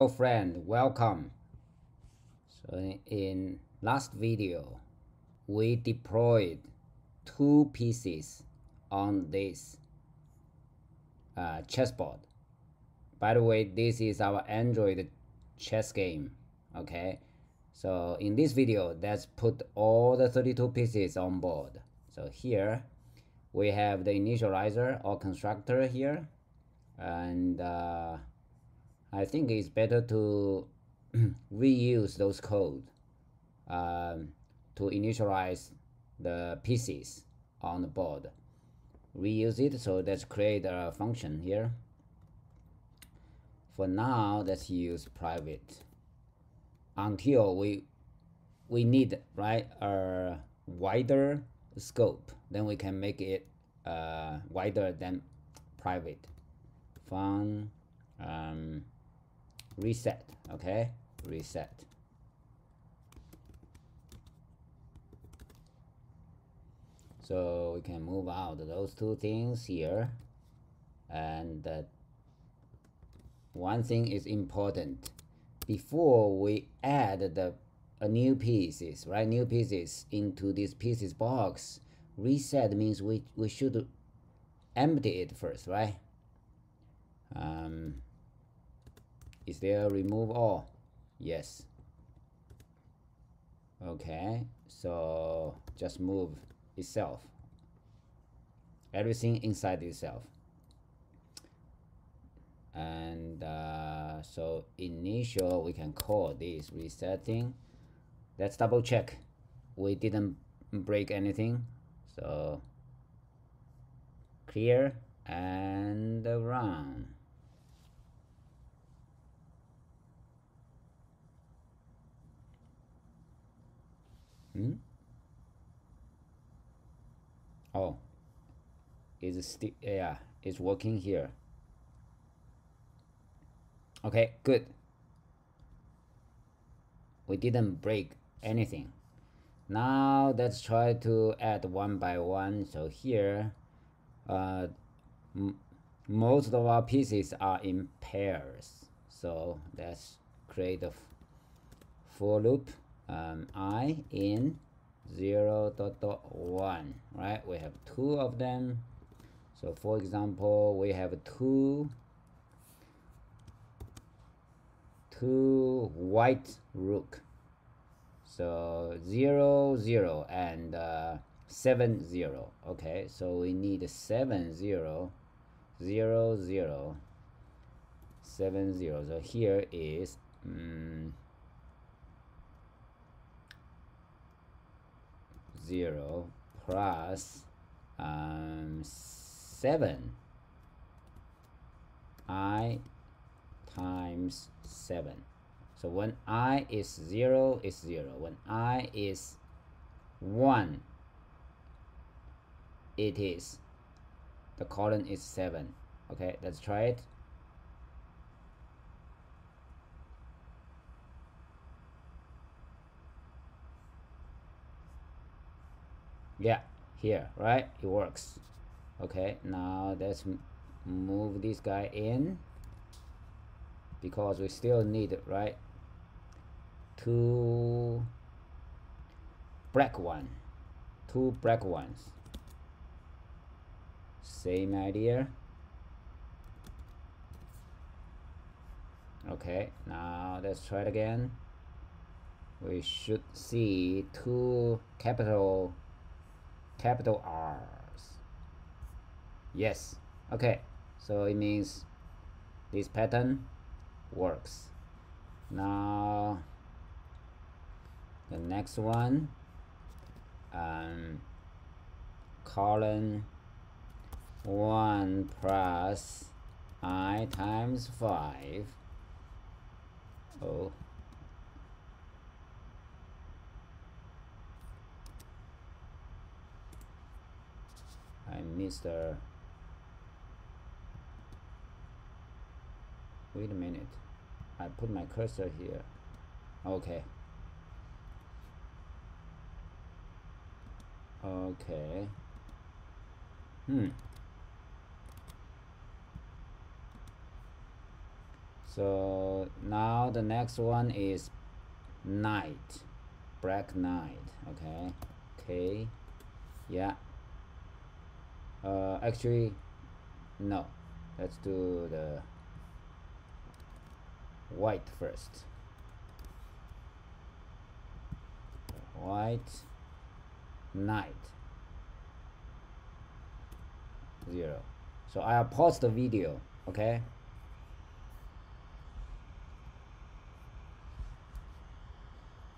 Hello friend, welcome. So in last video, we deployed two pieces on this uh, chessboard. By the way, this is our Android chess game. Okay, so in this video, let's put all the 32 pieces on board. So here we have the initializer or constructor here, and uh, I think it's better to reuse those code um, to initialize the pieces on the board. Reuse it, so let's create a function here. For now, let's use private until we we need right a wider scope. Then we can make it uh, wider than private. Fun. Um, reset okay? Reset. So we can move out those two things here. And uh, one thing is important. Before we add the a new pieces right? New pieces into this pieces box. Reset means we we should empty it first right? Um, is there remove all? Yes. Okay so just move itself. Everything inside itself. And uh, so initial we can call this resetting. Let's double check. We didn't break anything. So clear and run Hmm? Oh, it's still yeah, it's working here. Okay, good. We didn't break anything. Now let's try to add one by one. So here, uh, most of our pieces are in pairs. So let's create a for loop um, i in 0 dot, dot 1 right? We have two of them. So for example we have two two white rook. So 0 0 and uh, 7 0 okay so we need 7 0 0 0 7 0 so here is um, 0 plus um, 7 i times 7 so when i is 0 is 0 when i is 1 it is the column is 7 okay let's try it yeah here right? It works. Okay now let's move this guy in. Because we still need right? Two black one. Two black ones. Same idea. Okay now let's try it again. We should see two capital capital R's. Yes. Okay. So it means this pattern works. Now the next one um, column 1 plus i times 5 oh I missed the wait a minute. I put my cursor here. Okay. Okay. Hmm. So now the next one is knight. Black knight. Okay. Okay yeah uh, actually no. Let's do the white first. White knight zero. So I'll pause the video okay?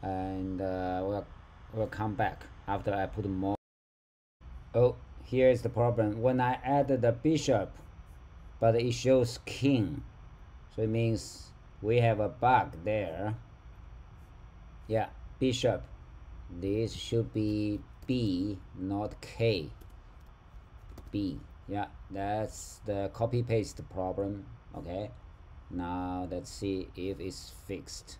And uh, we'll, we'll come back after I put more. Oh here is the problem. When I add the bishop but it shows king so it means we have a bug there. Yeah bishop. This should be B not K. B. Yeah that's the copy paste problem. Okay. Now let's see if it's fixed.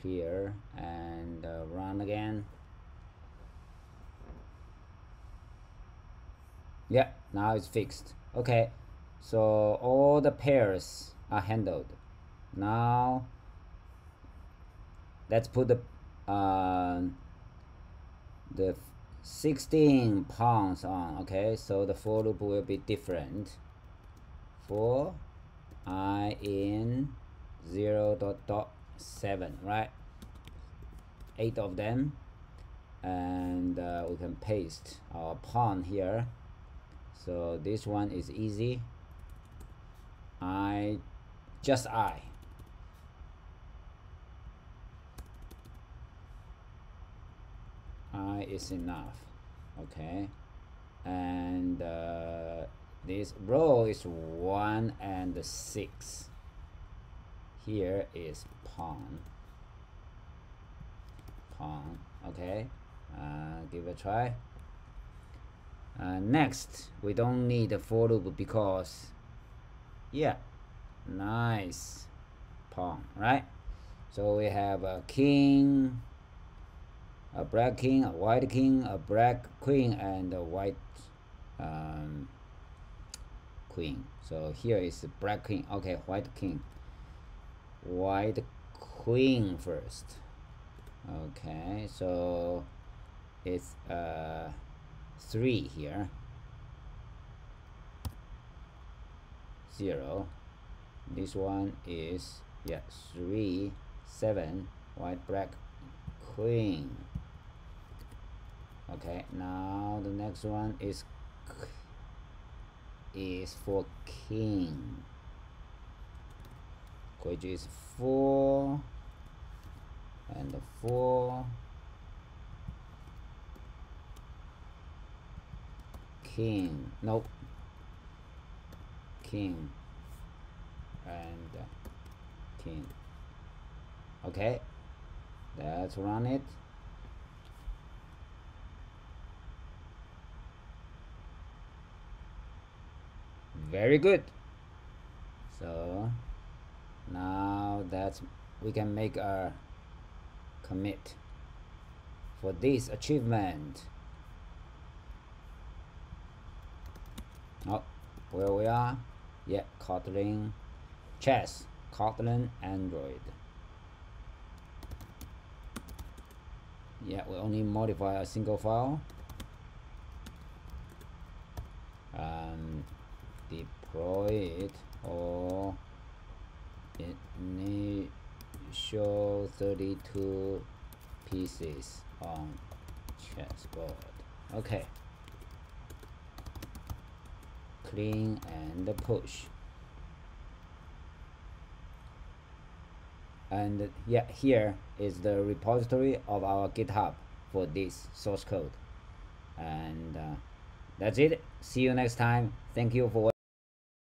Clear and uh, run again yeah now it's fixed. Okay so all the pairs are handled. Now let's put the uh, the 16 pounds on okay? So the for loop will be different. For i in 0 dot dot 7 right? Eight of them. And uh, we can paste our pawn here so this one is easy. I just I. I is enough. Okay. And uh, this row is 1 and 6 here is pawn. Pawn. Okay. Uh, give a try uh, next we don't need a for loop because yeah nice pawn right? So we have a king a black king a white king a black queen and a white um, queen. So here is black king okay white king. White queen first. Okay so it's uh three here. Zero. This one is yeah three seven white black queen. Okay now the next one is is for king which is four and four king. Nope. King. And uh, king. Okay. Let's run it. Very good. So now that we can make a commit for this achievement oh where we are? Yeah Kotlin chess Kotlin Android. Yeah we only modify a single file. Um, deploy it or show 32 pieces on chessboard. Okay clean and push. And yeah here is the repository of our github for this source code. And uh, that's it. See you next time. Thank you for